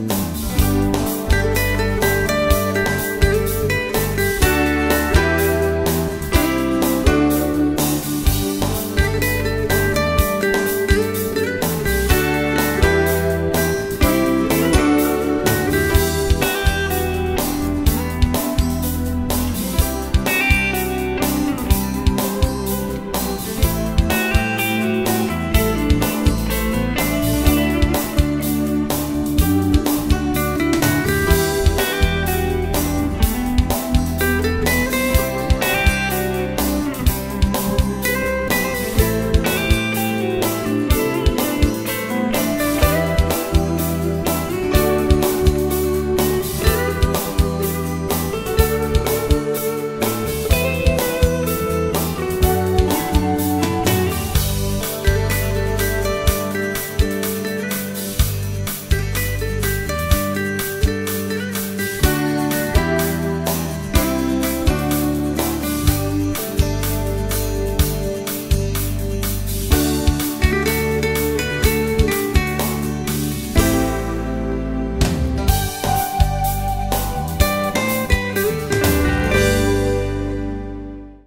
Mm-hmm.